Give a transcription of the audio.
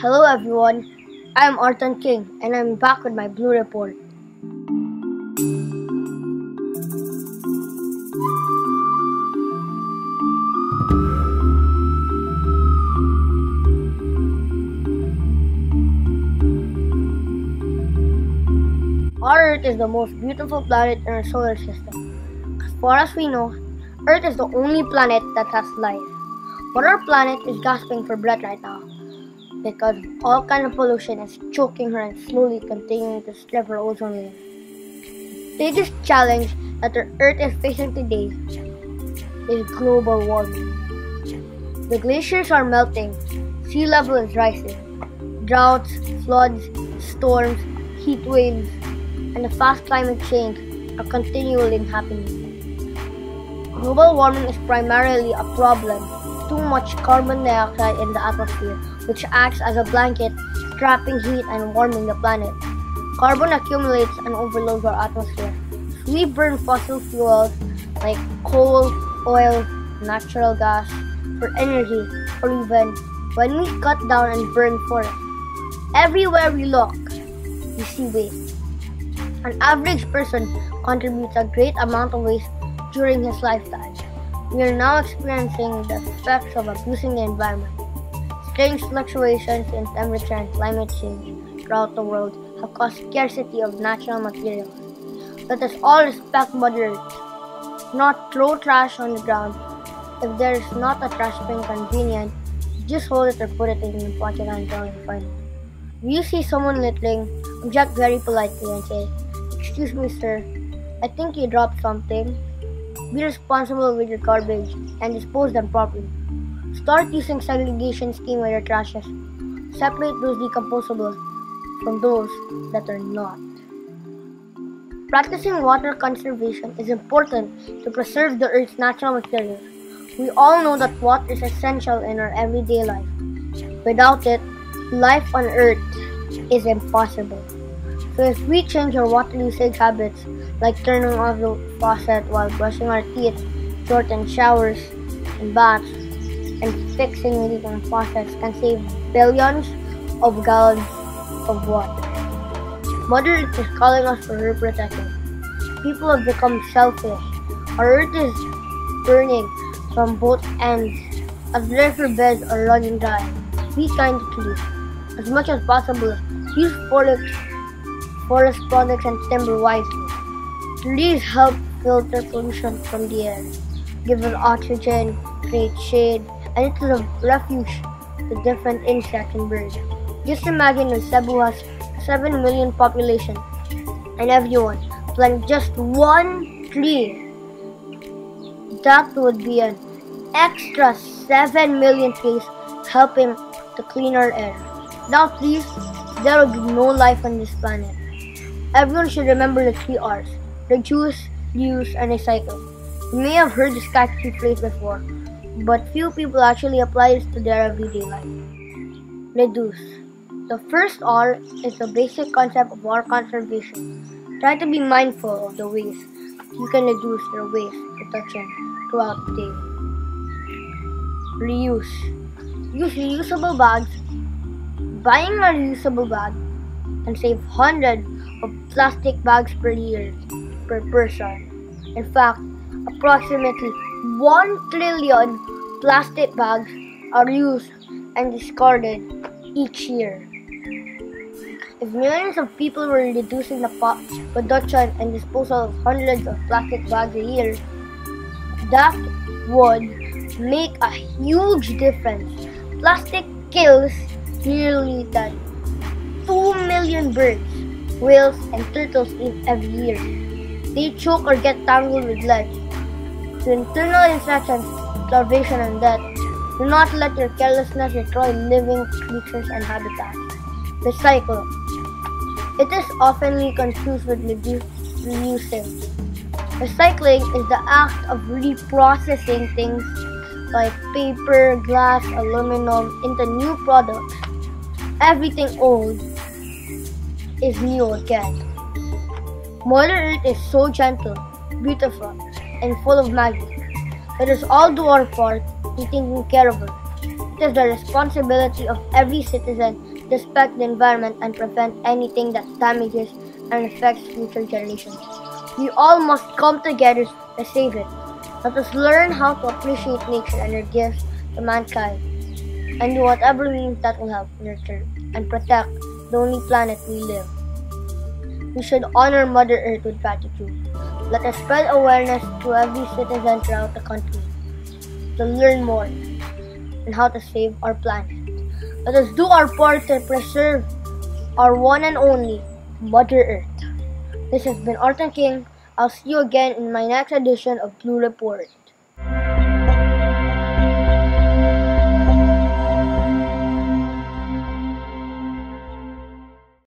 Hello everyone, I am Ayrton King and I'm back with my Blue Report. Our Earth is the most beautiful planet in our solar system. As far as we know, Earth is the only planet that has life. But our planet is gasping for breath right now because all kind of pollution is choking her and slowly continuing to strip her ozone layer. The biggest challenge that the Earth is facing today is global warming. The glaciers are melting, sea level is rising, droughts, floods, storms, heat waves, and the fast climate change are continually happening. Global warming is primarily a problem too much carbon dioxide in the atmosphere, which acts as a blanket, trapping heat and warming the planet. Carbon accumulates and overloads our atmosphere. We burn fossil fuels like coal, oil, natural gas for energy, or even when we cut down and burn forests. Everywhere we look, we see waste. An average person contributes a great amount of waste during his lifetime. We are now experiencing the effects of abusing the environment. Strange fluctuations in temperature and climate change throughout the world have caused scarcity of natural materials. Let us all respect Mother Earth. Not throw trash on the ground. If there is not a trash bin convenient, just hold it or put it in the pocket until you find it. If you see someone littering, object very politely and say, Excuse me, sir, I think you dropped something. Be responsible with your garbage and dispose them properly. Start using segregation scheme with your trashes. Separate those decomposable from those that are not. Practicing water conservation is important to preserve the Earth's natural materials. We all know that water is essential in our everyday life. Without it, life on Earth is impossible. So if we change our water usage habits, like turning off the faucet while brushing our teeth, shorten showers and baths, and fixing leaking faucets can save billions of gallons of water. Mother Earth is calling us for her protection. People have become selfish. Our Earth is burning from both ends as riverbeds are running dry. Be kind to trees. As much as possible, use forest, forest products and timber wisely. Trees help filter pollution from the air, give us oxygen, create shade, and it's a refuge to different insects and birds. Just imagine if Cebu has 7 million population and everyone plant just one tree. That would be an extra 7 million trees helping to clean our air. Without trees, there would be no life on this planet. Everyone should remember the three R's reduce, reuse, and recycle. You may have heard this catchy phrase before, but few people actually apply it to their everyday life. Reduce. The first R is the basic concept of water conservation. Try to be mindful of the ways you can reduce your waste production throughout the day. Reuse. Use reusable bags. Buying a reusable bag can save hundreds of plastic bags per year per person. In fact, approximately 1 trillion plastic bags are used and discarded each year. If millions of people were reducing the production and disposal of hundreds of plastic bags a year, that would make a huge difference. Plastic kills nearly 2 million birds, whales, and turtles eat every year. They choke or get tangled with lead. To internal infections, starvation, and death, do not let your carelessness destroy living creatures and habitats. Recycle. It is oftenly confused with reusing. Recycling is the act of reprocessing things like paper, glass, aluminum into new products. Everything old is new again. Mother Earth is so gentle, beautiful, and full of magic. Let us all do our part in taking care of her. It is the responsibility of every citizen to respect the environment, and prevent anything that damages and affects future generations. We all must come together to save it. Let us learn how to appreciate nature and her gifts to mankind, and do whatever means that will help nurture and protect the only planet we live. We should honor Mother Earth with gratitude. Let us spread awareness to every citizen throughout the country to learn more and how to save our planet. Let us do our part to preserve our one and only Mother Earth. This has been Ayrton King. I'll see you again in my next edition of Blue Report.